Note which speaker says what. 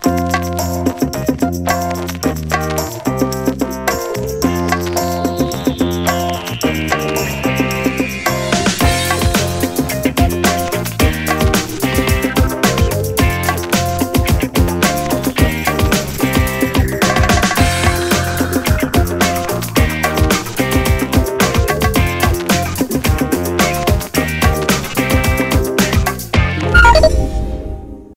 Speaker 1: Música